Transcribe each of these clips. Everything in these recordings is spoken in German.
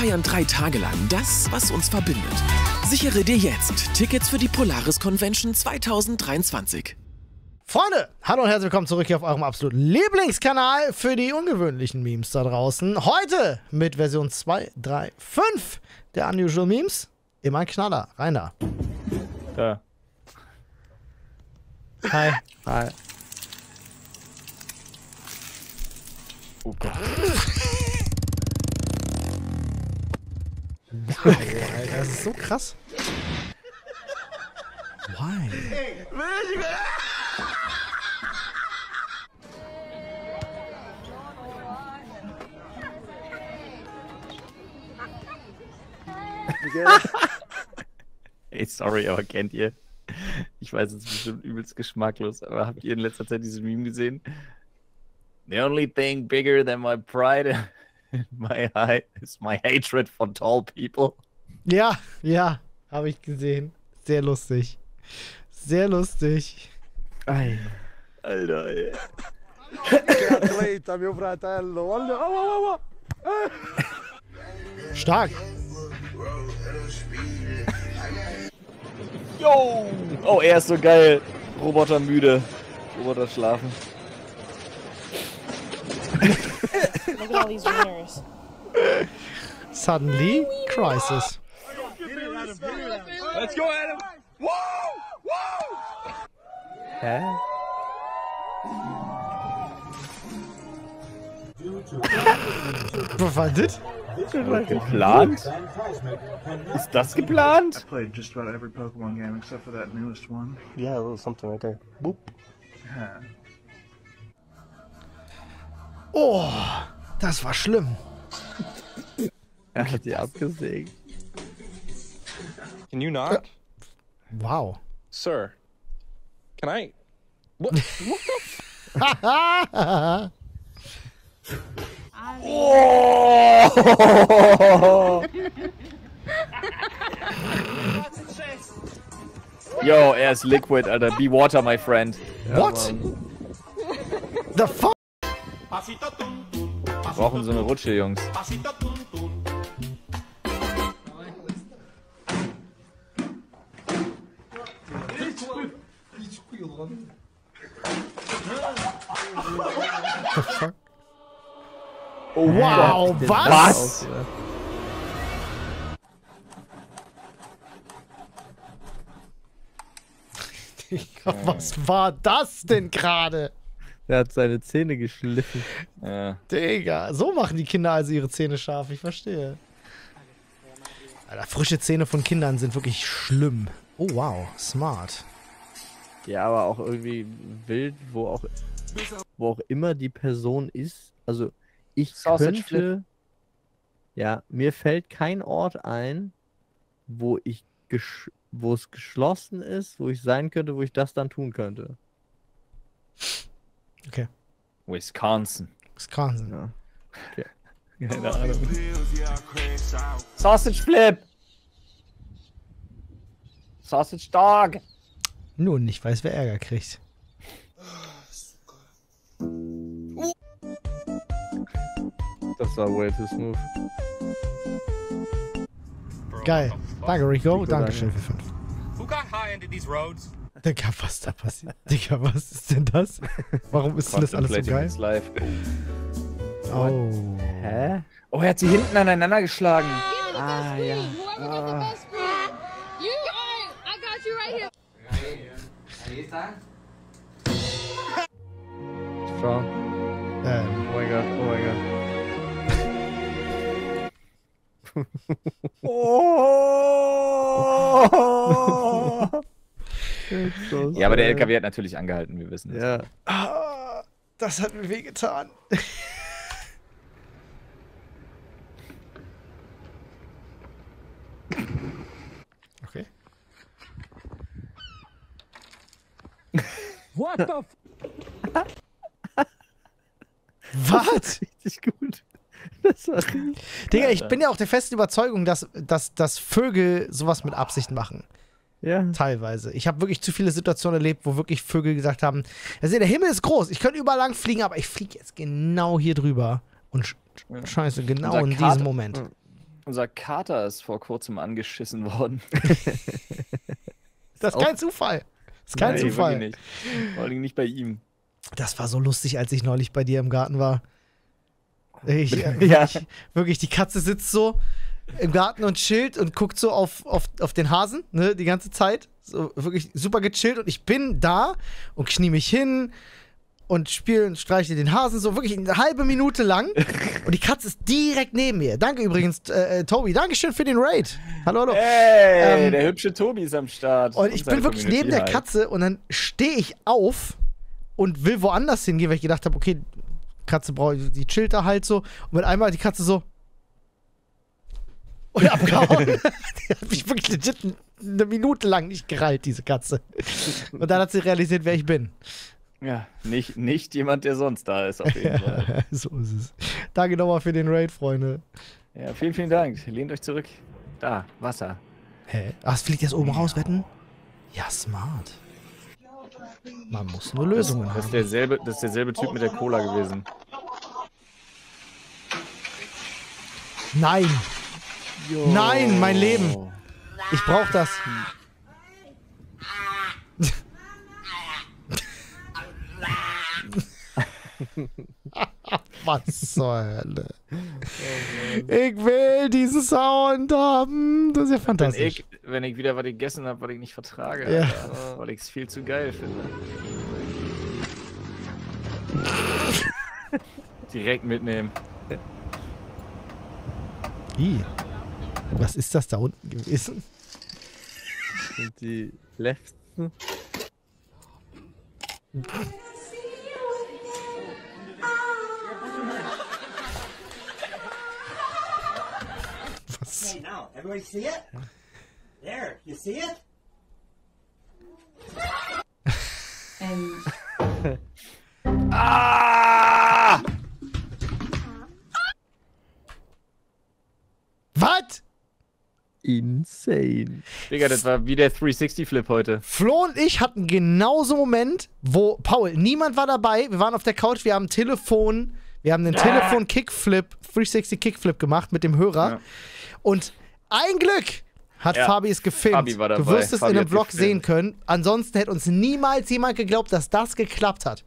feiern drei Tage lang das, was uns verbindet. Sichere dir jetzt Tickets für die Polaris Convention 2023. Freunde, hallo und herzlich willkommen zurück hier auf eurem absoluten Lieblingskanal für die ungewöhnlichen Memes da draußen. Heute mit Version 2.3.5 der Unusual Memes. Immer ein Knaller. Rein da. Da. Hi. Hi. Oh Gott. Alter, das ist so krass. Why? Ey, sorry, aber kennt ihr? Ich weiß, es ist bestimmt übelst geschmacklos, aber habt ihr in letzter Zeit dieses Meme gesehen? The only thing bigger than my pride my eye is my hatred for tall people. Ja, ja, habe ich gesehen. Sehr lustig. Sehr lustig. Ei. Alter, ey. Atleta, mio fratello. Oh, oh, oh. Stark. Yo! Oh, er ist so geil. Roboter müde. Roboter schlafen. Look at all these wieners. Suddenly, crisis. Let's go, Adam. Whoa! Whoa! Hä? Was? Geplant? Ist das geplant? played just about every Pokemon game except for that newest one. Yeah, a little something right there. Boop. Yeah. Oh, das war schlimm. Er hat die abgesägt. Can you not? Wow. Sir. Can I? What? what the? F- Yo, er ist liquid, Alter. Be water, my friend. What? The fuck? Wir brauchen so eine Rutsche, Jungs. Fuck? Wow, was? Was? Was war das denn gerade? Der hat seine Zähne geschliffen. Ja. Digga, so machen die Kinder also ihre Zähne scharf, ich verstehe. Alter, frische Zähne von Kindern sind wirklich schlimm. Oh wow, smart. Ja, aber auch irgendwie wild, wo auch, wo auch immer die Person ist. Also ich Sausage könnte. Ja, mir fällt kein Ort ein, wo ich gesch wo es geschlossen ist, wo ich sein könnte, wo ich das dann tun könnte. Okay, Wisconsin. Wisconsin. Ja. Keine Ahnung. Sausage Flip! Sausage Dog! Nun, ich weiß, wer Ärger kriegt. Das war way too smooth. Geil. Danke, Rico. Dankeschön danke. für fünf. Who got high into these roads? Digga, was ist da passiert? Digga, was ist denn das? Warum ist denn das alles so geil? life. Oh. Hä? Oh, er hat sie hinten aneinander geschlagen. Ah, ja. Whoever got the best screen, you. Alright, I got you right here. Strong. Ähm, Oh mein Gott, oh mein Gott. oh! Ja, aber der LKW hat natürlich angehalten, wir wissen es. Ja. ah, das hat mir wehgetan. Okay. What the? Was? Richtig gut. Das war richtig. Digga, ich bin ja auch der festen Überzeugung, dass, dass, dass Vögel sowas mit Absicht machen. Ja. Teilweise. Ich habe wirklich zu viele Situationen erlebt, wo wirklich Vögel gesagt haben: also der Himmel ist groß, ich könnte überall lang fliegen, aber ich fliege jetzt genau hier drüber. Und sch Ja. scheiße, genau Unser in Kater- diesem Moment. Unser Kater ist vor kurzem angeschissen worden. Das ist kein Zufall. Das ist kein Nee, Zufall. nicht. Vor allem nicht bei ihm. Das war so lustig, als ich neulich bei dir im Garten war. Ich, Ja. wirklich, wirklich, die Katze sitzt so im Garten und chillt und guckt so auf, auf, auf den Hasen, ne, die ganze Zeit. So wirklich super gechillt und ich bin da und knie mich hin und spiele und streiche den Hasen so wirklich eine halbe Minute lang und die Katze ist direkt neben mir. Danke übrigens, äh, äh, Tobi. Dankeschön für den Raid. Hallo, hallo. Hey, Ähm, der hübsche Tobi ist am Start. Und ich bin wirklich Community neben der. Katze und dann stehe ich auf und will woanders hingehen, weil ich gedacht habe, okay, Katze braucht, die chillt da halt so. Und mit einmal hat die Katze so. Und abgehauen. die hat mich wirklich legit eine Minute lang nicht gerallt, diese Katze. Und dann hat sie realisiert, wer ich bin. Ja, nicht, nicht jemand, der sonst da ist, auf jeden Fall. so ist es. Danke nochmal für den Raid, Freunde. Ja, vielen, vielen Dank. Lehnt euch zurück. Da, Wasser. Hä? Ach, es fliegt jetzt oben raus, wetten? Ja, smart. Man muss nur Lösungen Das ist haben. derselbe, das ist derselbe Typ mit der Cola gewesen. Nein! Nein, mein Leben! Ich brauch das. Was zur Hölle? Ich will diesen Sound haben. Das ist ja Wenn fantastisch. ich, wenn ich wieder was gegessen habe, was ich nicht vertrage, Ja. Alter, weil ich es viel zu geil finde. Direkt mitnehmen. Ih. Was ist das da unten gewesen? sind die letzten. Was? now, everybody see it? There, you see it? Ah! Was? Insane. Digga, das war wie der 360-Flip heute. Flo und ich hatten genauso einen Moment, wo Paul, niemand war dabei. Wir waren auf der Couch, wir haben ein Telefon, wir haben den Telefon Kickflip, 360 Kickflip gemacht mit dem Hörer. Ja. Und ein Glück hat Ja, Fabi es gefilmt. Fabi war du dabei. wirst es Fabi in einem hat Vlog sehen können. Ansonsten hätte uns niemals jemand geglaubt, dass das geklappt hat.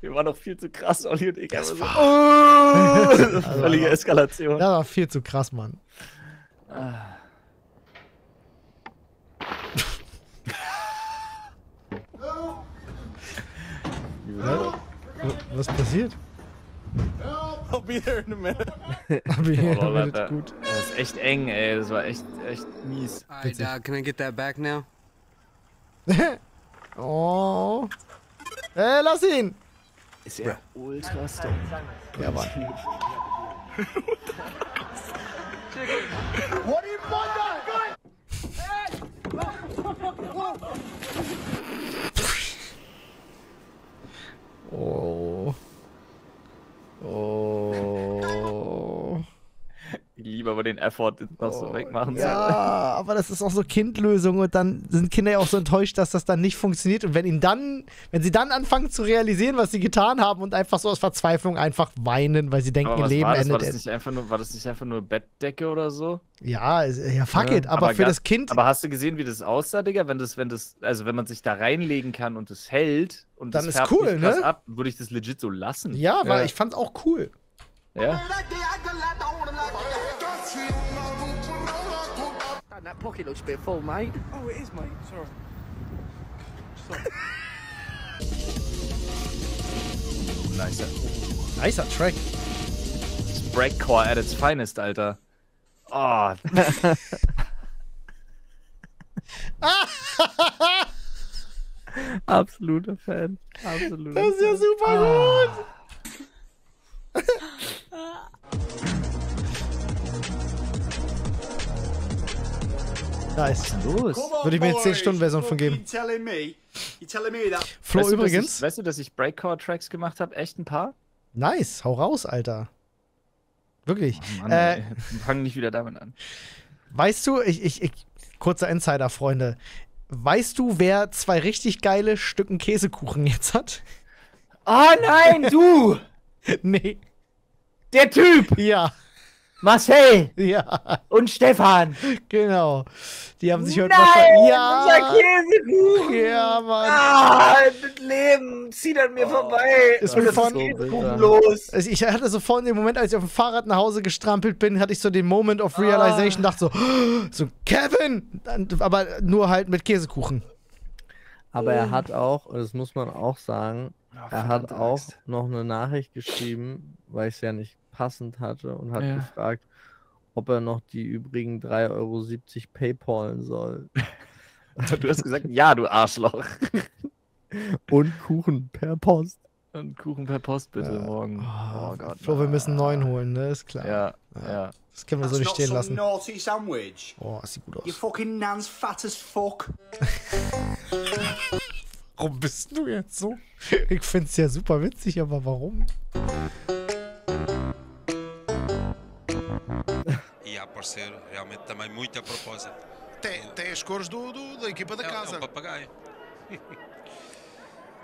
Wir waren doch viel zu krass, Olli und ich. Das aber war- so, oh, völlige Eskalation. Das war viel zu krass, Mann. Was passiert? I'll be there in a minute. Aber hier Oh, wird Alter. gut. Das ist echt eng, ey. Das war echt, echt mies. Alright, Dad, can I get that back now? Oh. Hey, lass ihn! Ist ja ultra stoned. Ja, Mann. Oh. Ich liebe aber den Effort, den noch so wegmachen zu. Ja, aber das ist auch so Kindlösung und dann sind Kinder ja auch so enttäuscht, dass das dann nicht funktioniert. Und wenn ihnen dann, wenn sie dann anfangen zu realisieren, was sie getan haben und einfach so aus Verzweiflung einfach weinen, weil sie denken, Aber ihr was Leben war das? War endet. das, nicht einfach nur, war das nicht einfach nur Bettdecke oder so? ja, ja, fuck Ja, it. Aber, für ga- das Kind, Aber hast du gesehen, wie das aussah, Digga? Wenn das, wenn das, also wenn man sich da reinlegen kann und es hält und Dann das ist cool, ne? ab, würde ich das legit so lassen. ja, weil Ja. ich fand's auch cool. Ja? That pocket looks a bit full, mate. Oh, it is, mate. Sorry. Nice. Nicer Track. It's Breakcore at its finest, Alter. Ah. Oh, Absoluter Fan. Absoluter Das ist ja Fan. super gut. Nice. los. Würde ich mir eine 10-Stunden-Version von geben. telling me, you telling me that Flo weißt Du, übrigens. ich, weißt du, dass ich Breakcore-Tracks gemacht habe? Echt ein paar? Nice. Hau raus, Alter. Wirklich. Mann, äh. Fang nicht wieder damit an. Weißt du, ich, ich, ich kurzer Insider, Freunde. Weißt du, wer zwei richtig geile Stücken Käsekuchen jetzt hat? Oh nein, du! nee. Der Typ! Ja. Marcel Ja, und Stefan. genau. Die haben sich heute Nein, wahrscheinlich. Ja, unser Käsekuchen. ja, Mann. Ah, das Leben zieht an mir vorbei. Ist mir von- So kuchenlos. Also ich hatte so vorhin den Moment, als ich auf dem Fahrrad nach Hause gestrampelt bin, hatte ich so den Moment of Realization, dachte so, so Kevin, aber nur halt mit Käsekuchen. Aber er hat auch, und das muss man auch sagen, er hat auch Axt. noch eine Nachricht geschrieben, weil ich es ja nicht passend hatte und hat Ja. gefragt, ob er noch die übrigen 3,70 Euro Paypalen soll. Du hast gesagt, ja, du Arschloch. Und Kuchen per Post. Und Kuchen per Post bitte morgen. Oh Gott. Flo, wir müssen neuen holen, ne? Ist klar. Ja, ja. Das können wir so nicht stehen lassen. naughty sandwich. Oh, das sieht gut You aus. fucking nan's fat as fuck. Warum bist du jetzt so? Ich find's ja super witzig, aber warum? Parceiro, realmente também muito a propósito. Tem, tem as cores do, do- da equipa da É, é casa. um papagaio.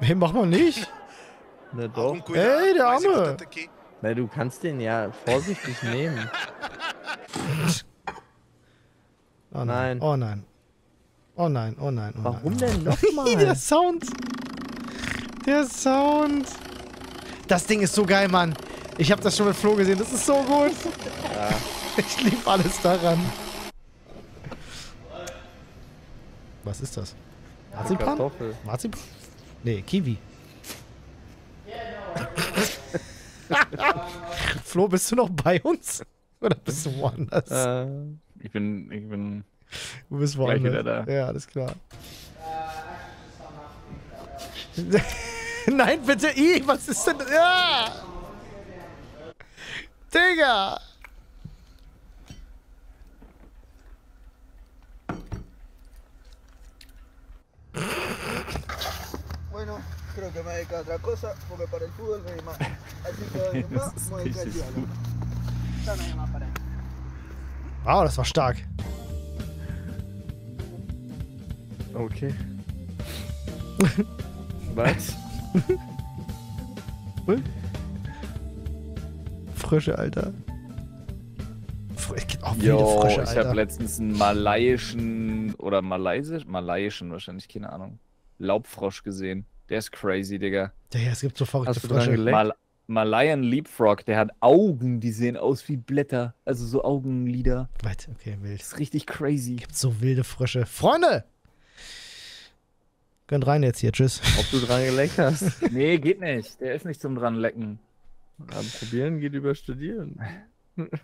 Nee, mach mal nicht. Ne, doch. Ei, der mais Arme. Na, du kannst den ja vorsichtig nehmen. Oh nein. Nein. Oh nein. Oh nein, oh nein, oh Warum nein. denn Der nochmal? Sound. Der Sound. Das Ding ist so geil, Mann. Ich habe das schon mit Flo gesehen. Das ist so gut. Ich liebe alles daran. Was ist das? Marzipan? Kartoffel. Marzipan? Nee, Kiwi. Flo, bist du noch bei uns? Oder bist du woanders? Äh, Ich bin, ich bin. du bist woanders. wieder da. Ja, alles klar. Nein, bitte, I, was ist denn? Ja! Digga! Bueno, creo que me dedico a otra cosa porque para el fútbol no hay más. Así que hoy más me voy a dedicar al diálogo. Ya no hay más para. Wow, das war stark. okay. Was? Frische, Alter. Fr es gibt auch wilde Jo, Frische, ich Alter. habe letztens einen malaiischen oder malaisisch, malaiischen wahrscheinlich, keine Ahnung, Laubfrosch gesehen. Der ist crazy, Digga. Ja, ja, es gibt so verrückte Hast du dran Frösche. Mal Malayan Leapfrog, der hat Augen, die sehen aus wie Blätter. Also so Augenlider. Weit, okay, wild. Das ist richtig crazy. So wilde Frösche. Freunde! Könnt rein jetzt hier, tschüss. Ob du dran geleckt hast? Nee, geht nicht. Der ist nicht zum dran lecken. Probieren geht über studieren.